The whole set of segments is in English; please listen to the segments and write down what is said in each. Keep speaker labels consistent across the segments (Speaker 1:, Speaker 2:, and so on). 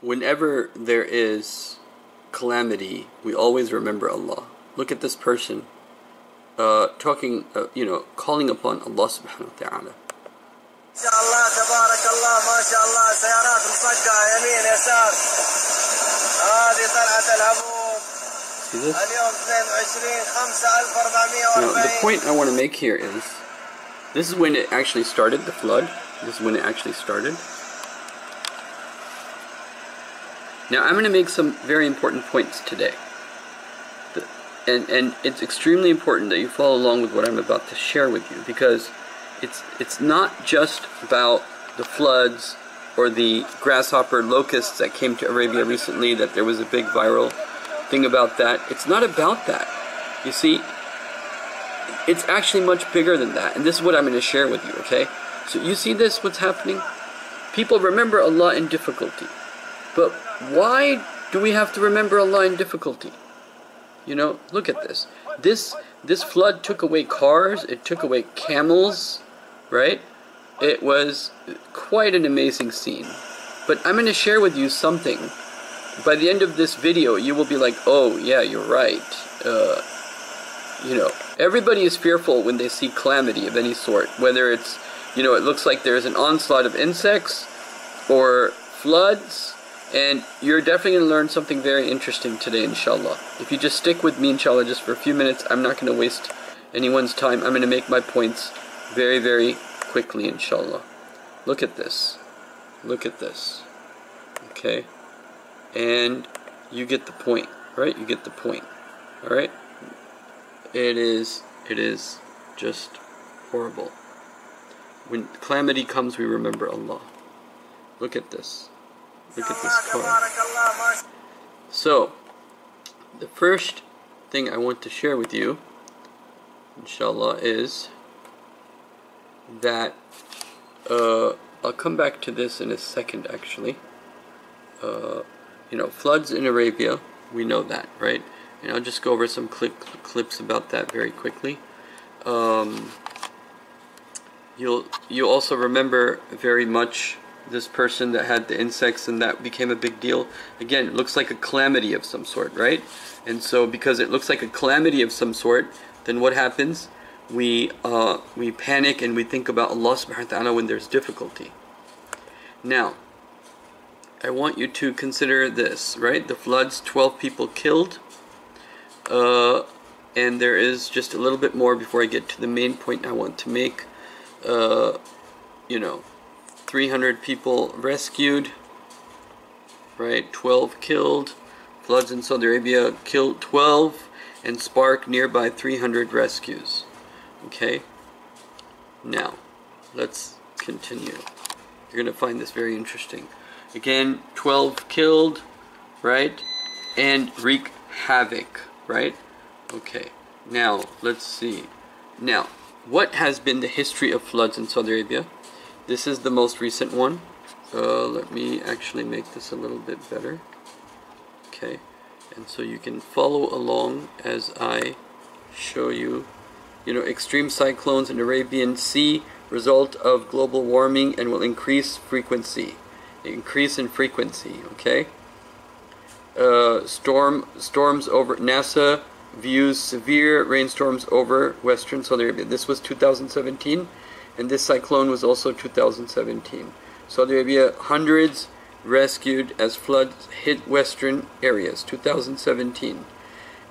Speaker 1: whenever there is calamity, we always remember Allah. Look at this person uh, talking, uh, you know, calling upon Allah subhanahu wa ta'ala.
Speaker 2: شاء الله تبارك الله ما شاء الله سيارات مصقعة يمين يسار هذه طلعة الهبوط
Speaker 1: See this?
Speaker 2: اليوم 22
Speaker 1: Now, the
Speaker 2: 5440
Speaker 1: point I want to make here is this is when it actually started, the flood. This is when it actually started. Now, I'm going to make some very important points today. And, and it's extremely important that you follow along with what I'm about to share with you because it's, it's not just about the floods or the grasshopper locusts that came to Arabia recently, that there was a big viral thing about that. It's not about that. You see, it's actually much bigger than that. And this is what I'm going to share with you, okay? So you see this, what's happening? People remember Allah in difficulty. But why do we have to remember Allah in difficulty? You know, look at this. This this flood took away cars, it took away camels, right? It was quite an amazing scene. But I'm going to share with you something. By the end of this video, you will be like, "Oh, yeah, you're right." Uh, you know, everybody is fearful when they see calamity of any sort, whether it's, you know, it looks like there's an onslaught of insects or floods, and you're definitely going to learn something very interesting today, inshallah. If you just stick with me, inshallah, just for a few minutes, I'm not going to waste anyone's time. I'm going to make my points very, very quickly, inshallah. Look at this. Look at this. Okay? And you get the point, right? You get the point. All right? It is it is just horrible. When calamity comes, we remember Allah. Look at this. Look at this car. So, the first thing I want to share with you, inshallah, is that uh, I'll come back to this in a second actually. Uh, you know, floods in Arabia, we know that, right? And I'll just go over some cl clips about that very quickly. Um, you'll you also remember very much this person that had the insects and that became a big deal. Again, it looks like a calamity of some sort, right? And so because it looks like a calamity of some sort, then what happens? We uh, we panic and we think about Allah subhanahu wa ta'ala when there's difficulty. Now, I want you to consider this, right? The floods, 12 people killed. Uh, and there is just a little bit more before I get to the main point I want to make. Uh, you know, 300 people rescued, right? 12 killed. Floods in Saudi Arabia killed 12 and sparked nearby 300 rescues. Okay? Now, let's continue. You're going to find this very interesting. Again, 12 killed, right? And wreak havoc, right? Okay, now let's see. Now, what has been the history of floods in Saudi Arabia? This is the most recent one. Uh, let me actually make this a little bit better. Okay, and so you can follow along as I show you. You know, extreme cyclones in Arabian Sea result of global warming and will increase frequency. Increase in frequency, okay? Uh, storm storms over NASA views severe rainstorms over western Saudi Arabia. This was 2017, and this cyclone was also 2017. Saudi Arabia hundreds rescued as floods hit western areas. 2017,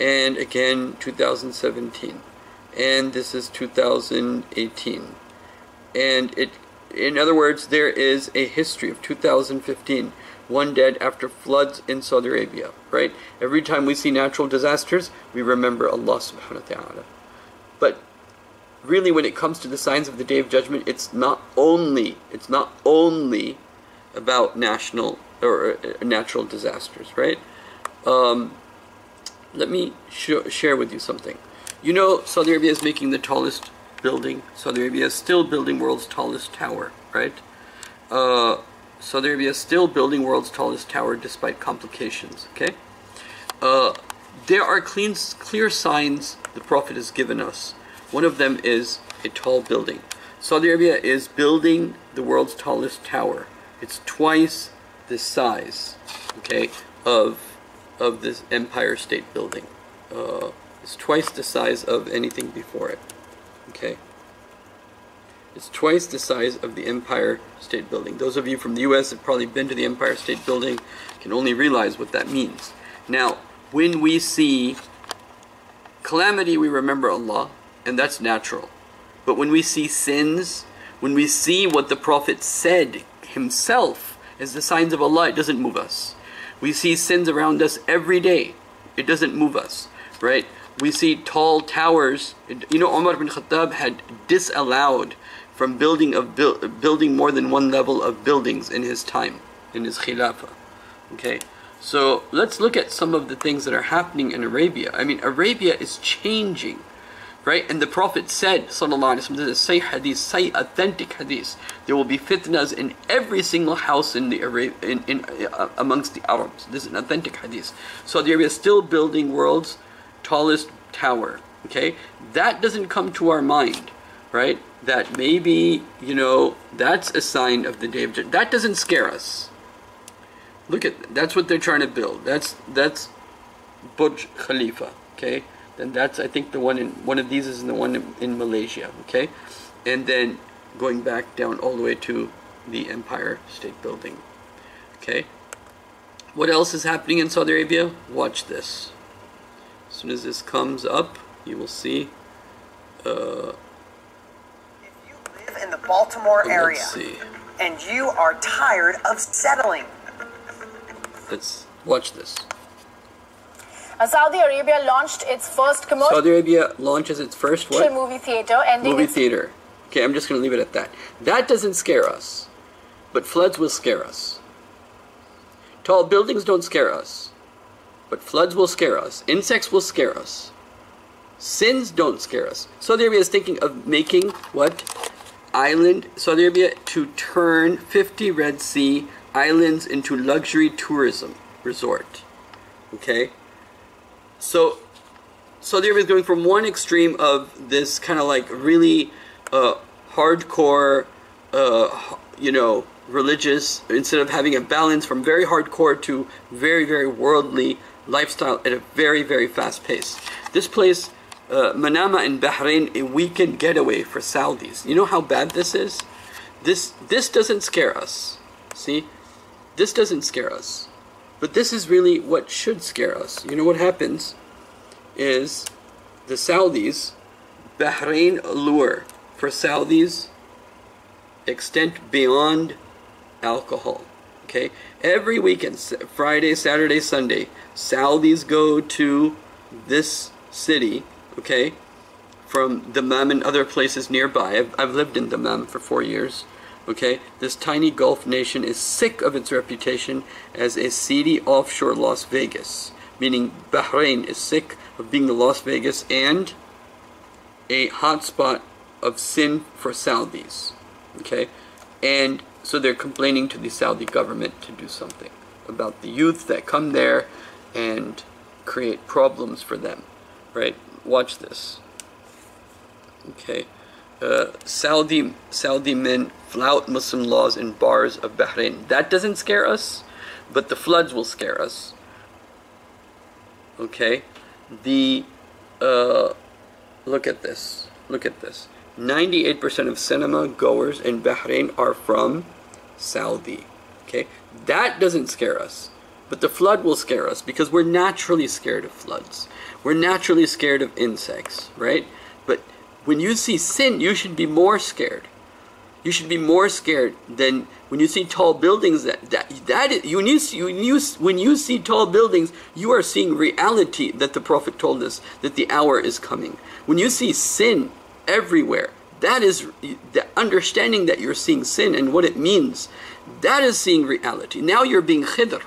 Speaker 1: and again 2017, and this is 2018, and it. In other words, there is a history of 2015 one dead after floods in Saudi Arabia, right? Every time we see natural disasters, we remember Allah subhanahu wa ta'ala. But really when it comes to the signs of the day of judgment, it's not only it's not only about national or uh, natural disasters, right? Um, let me sh- share with you something. You know, Saudi Arabia is making the tallest building. Saudi Arabia is still building world's tallest tower, right? Uh, Saudi Arabia is still building world's tallest tower despite complications. Okay, uh, there are clean, clear signs the Prophet has given us. One of them is a tall building. Saudi Arabia is building the world's tallest tower. It's twice the size, okay, of of this Empire State Building. Uh, it's twice the size of anything before it. Okay. It's twice the size of the Empire State Building. Those of you from the U.S. have probably been to the Empire State Building can only realize what that means. Now, when we see calamity, we remember Allah, and that's natural. But when we see sins, when we see what the Prophet said himself as the signs of Allah, it doesn't move us. We see sins around us every day. It doesn't move us, right? We see tall towers. You know, Umar bin Khattab had disallowed from building of building more than one level of buildings in his time, in his khilafah. Okay, so let's look at some of the things that are happening in Arabia. I mean, Arabia is changing, right? And the Prophet said, Sallallahu Alaihi Wasallam, this is say hadith, say authentic hadith. There will be fitnas in every single house in the Arab, in, in uh, amongst the Arabs. This is an authentic hadith. Saudi Arabia is still building world's tallest tower. Okay, that doesn't come to our mind, right? That maybe you know that's a sign of the day of judgment. That doesn't scare us. Look at that's what they're trying to build. That's that's Burj Khalifa. Okay, then that's I think the one in one of these is in the one in, in Malaysia. Okay, and then going back down all the way to the Empire State Building. Okay. What else is happening in Saudi Arabia? Watch this. As soon as this comes up, you will see. Uh,
Speaker 3: if you live in the Baltimore area
Speaker 1: see.
Speaker 3: and you are tired of settling,
Speaker 1: let's watch this.
Speaker 4: Uh, Saudi Arabia launched its first commercial
Speaker 1: Saudi Arabia launches its first what?
Speaker 4: movie theater, ending
Speaker 1: movie theater. Okay, I'm just going to leave it at that. That doesn't scare us, but floods will scare us. Tall buildings don't scare us, but floods will scare us. Insects will scare us. Sins don't scare us. Saudi Arabia is thinking of making what? Island, Saudi Arabia to turn 50 Red Sea islands into luxury tourism resort. Okay? So, Saudi Arabia is going from one extreme of this kind of like really uh, hardcore, uh, you know, religious, instead of having a balance from very hardcore to very, very worldly lifestyle at a very, very fast pace. This place, uh, Manama in Bahrain, a weekend getaway for Saudis. You know how bad this is? This, this doesn't scare us. See? This doesn't scare us. But this is really what should scare us. You know what happens is the Saudis, Bahrain allure for Saudis extend beyond alcohol. Okay? Every weekend, Friday, Saturday, Sunday, Saudis go to this city, okay, from Dammam and other places nearby. I've, I've lived in Dammam for four years. Okay, this tiny Gulf nation is sick of its reputation as a seedy offshore Las Vegas, meaning Bahrain is sick of being the Las Vegas and a hotspot of sin for Saudis. Okay, and so they're complaining to the Saudi government to do something about the youth that come there and create problems for them. Right? Watch this. Okay. Uh, Saudi Saudi men flout Muslim laws in bars of Bahrain. That doesn't scare us, but the floods will scare us. Okay, the uh, look at this. Look at this. 98% of cinema goers in Bahrain are from Saudi. Okay, that doesn't scare us, but the flood will scare us because we're naturally scared of floods. We're naturally scared of insects, right? When you see sin, you should be more scared. You should be more scared than when you see tall buildings. That that that is, when you see, when you when you see tall buildings, you are seeing reality that the Prophet told us that the hour is coming. When you see sin everywhere, that is the understanding that you're seeing sin and what it means. That is seeing reality. Now you're being khidr.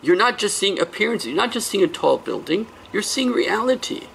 Speaker 1: You're not just seeing appearances. You're not just seeing a tall building. You're seeing reality.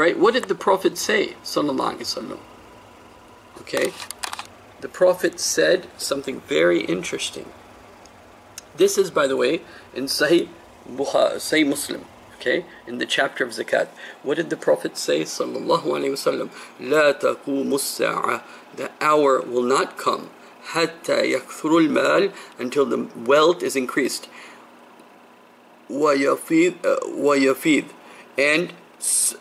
Speaker 1: Right? What did the Prophet say? Sallallahu Alaihi Wasallam. Okay? The Prophet said something very interesting. This is, by the way, in Sahih, Bukhari, Sahih Muslim. Okay? In the chapter of Zakat. What did the Prophet say? Sallallahu Alaihi Wasallam. لا تقوم الساعة. The hour will not come. حتى يكثر المال until the wealth is increased ويفيض uh, ويفيض and s-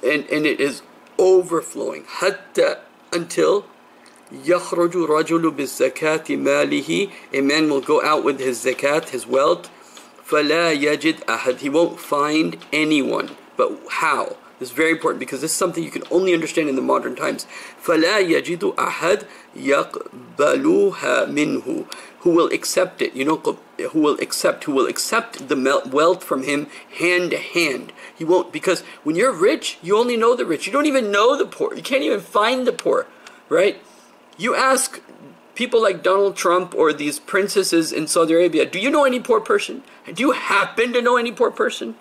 Speaker 1: and and it is overflowing حتى until يخرج رجل بالزكاة ماله a man will go out with his zakat his wealth فلا يجد أحد he won't find anyone but how this is very important because this is something you can only understand in the modern times فلا يجد أحد يقبلها منه who will accept it you know who will accept who will accept the mel- wealth from him hand to hand he won't because when you're rich you only know the rich you don't even know the poor you can't even find the poor right you ask people like Donald Trump or these princesses in Saudi Arabia, do you know any poor person? Do you happen to know any poor person?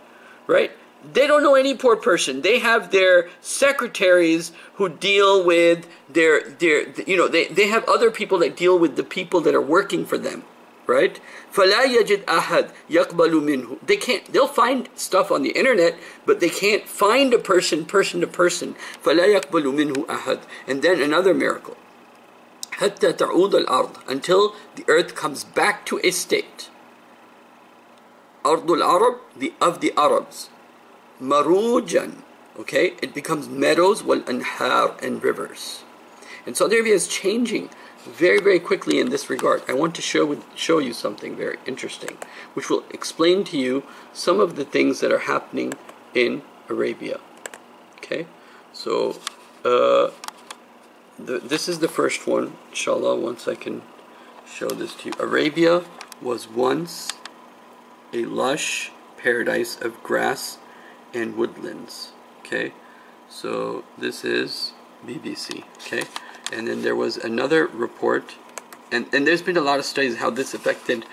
Speaker 1: Right? They don't know any poor person. They have their secretaries who deal with their their you know, they, they have other people that deal with the people that are working for them. Right? فلا يجد أحد يقبل منه. They can't they'll find stuff on the internet, but they can't find a person person to person. فلا يقبل منه أحد. And then another miracle. حتى تعود الأرض until the earth comes back to a state أرض العرب the of the Arabs marujan. Okay, it becomes meadows, wal anhar, and rivers. And Saudi Arabia is changing very, very quickly in this regard. I want to show, show you something very interesting, which will explain to you some of the things that are happening in Arabia. Okay, so uh, the, this is the first one, inshallah, once I can show this to you. Arabia was once a lush paradise of grass and woodlands. Okay, so this is BBC. Okay, and then there was another report, and, and there's been a lot of studies how this affected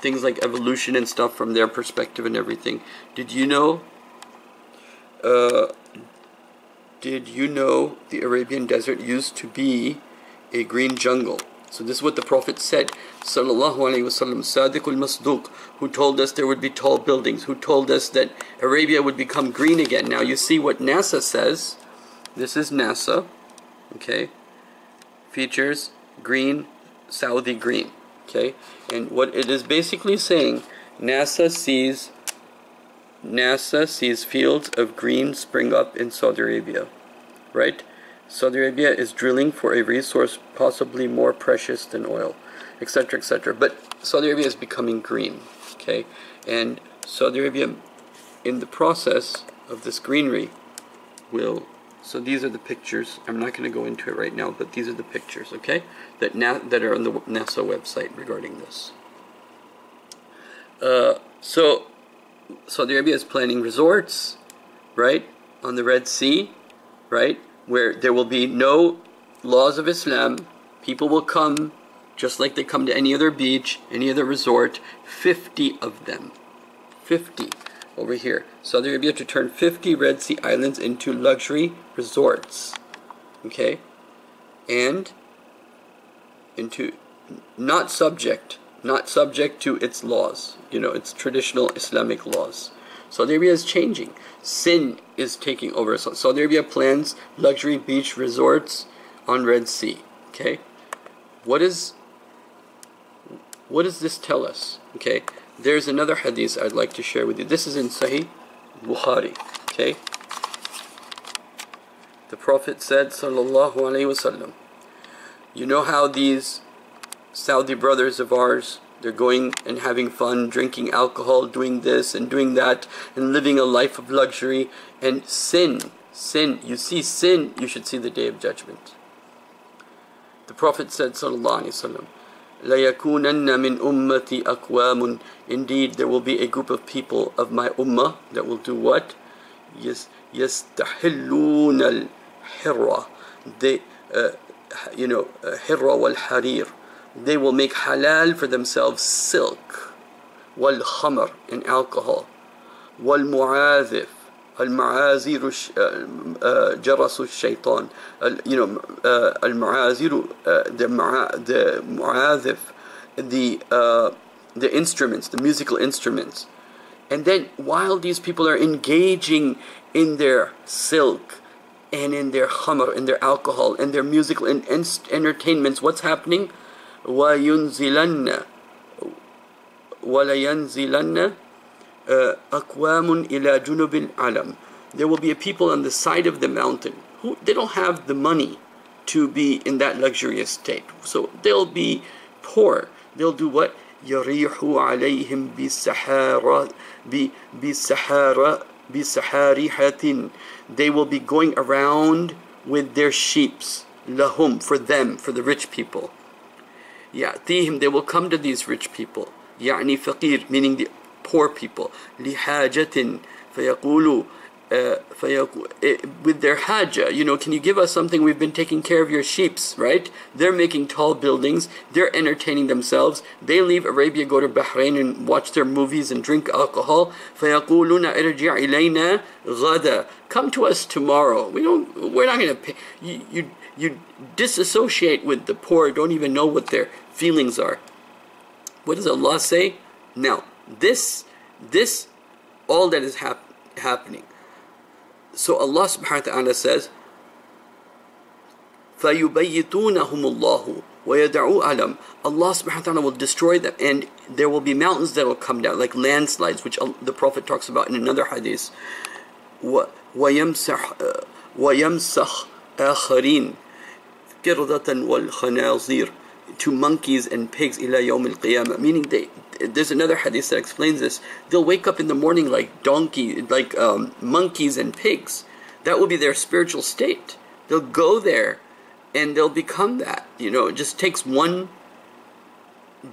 Speaker 1: things like evolution and stuff from their perspective and everything. Did you know? Uh, did you know the Arabian desert used to be a green jungle? So this is what the Prophet said, Sallallahu Alaihi Wasallam, Sadiqul Masduq, who told us there would be tall buildings, who told us that Arabia would become green again. Now you see what NASA says. This is NASA, okay? Features green, Saudi green, okay? And what it is basically saying, NASA sees NASA sees fields of green spring up in Saudi Arabia, right? Saudi Arabia is drilling for a resource possibly more precious than oil, etc., etc. But Saudi Arabia is becoming green, okay? And Saudi Arabia, in the process of this greenery, will. So these are the pictures. I'm not going to go into it right now, but these are the pictures, okay? That na- that are on the NASA website regarding this. Uh, so Saudi Arabia is planning resorts, right, on the Red Sea, right, where there will be no laws of Islam. People will come just like they come to any other beach, any other resort. 50 of them. 50 over here. Saudi Arabia to turn 50 Red Sea islands into luxury resorts. Okay? And into not subject not subject to its laws, you know, its traditional Islamic laws. Saudi Arabia is changing. Sin is taking over. So Saudi Arabia plans luxury beach resorts on Red Sea. Okay, what is what does this tell us? Okay, there's another hadith I'd like to share with you. This is in Sahih Bukhari. Okay, the Prophet said, Sallallahu Alaihi Wasallam, you know how these Saudi brothers of ours, they're going and having fun, drinking alcohol, doing this and doing that, and living a life of luxury. And sin, sin, you see sin, you should see the day of judgment. The Prophet said, Sallallahu Alaihi Wasallam, لَيَكُونَنَّ مِنْ أُمَّتِي أَقْوَامٌ Indeed, there will be a group of people of my ummah that will do what? Yes, يَسْتَحِلُّونَ الْحِرَّةِ They, uh, you know, حِرَّة والحرير they will make halal for themselves silk wal khamr and alcohol wal mu'adhif al ma'azir uh, uh, jaras shaitan you know uh, al mu'azir the mu'adhif the uh, the instruments the musical instruments. And then while these people are engaging in their silk and in their khamr and their alcohol and their musical and entertainments what's happening وينزلن ولينزلن uh, أقوام إلى جنوب العلم there will be a people on the side of the mountain who they don't have the money to be in that luxurious state so they'll be poor they'll do what يريح عليهم بالسحارة بالسحارة بسحارحة they will be going around with their sheeps lahum for them for the rich people يأتيهم they will come to these rich people يعني فقير meaning the poor people لحاجة فيقولوا uh, فيقول, uh, with their haja, you know, can you give us something? We've been taking care of your sheeps, right? They're making tall buildings. They're entertaining themselves. They leave Arabia, go to Bahrain and watch their movies and drink alcohol. فيقولون ارجع إلينا غدا. Come to us tomorrow. We don't. We're not going to pay. You, you you disassociate with the poor. Don't even know what their feelings are. What does Allah say? Now this this all that is hap- happening so Allah subhanahu wa ta'ala says, فَيُبَيِّتُونَهُمُ اللَّهُ وَيَدَعُوا أَلَمْ Allah subhanahu wa ta'ala will destroy them and there will be mountains that will come down like landslides which the Prophet talks about in another hadith وَيَمْسَخ وَيَمْسَخ آخَرِينَ قِرْضَةً وَالْخَنَازِيرَ to monkeys and pigs إلى يوم القيامة meaning they there's another hadith that explains this. They'll wake up in the morning like donkey, like um, monkeys and pigs. That will be their spiritual state. They'll go there, and they'll become that. You know, it just takes one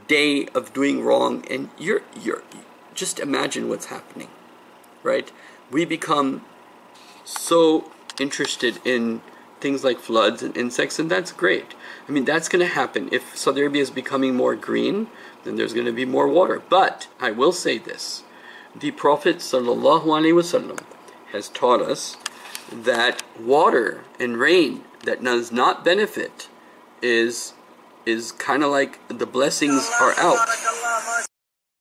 Speaker 1: day of doing wrong, and you're you're just imagine what's happening, right? We become so interested in things like floods and insects, and that's great. I mean, that's going to happen if Saudi Arabia is becoming more green then there's going to be more water. But I will say this the Prophet ﷺ has taught us that water and rain that does not benefit is is kind of like the blessings are out.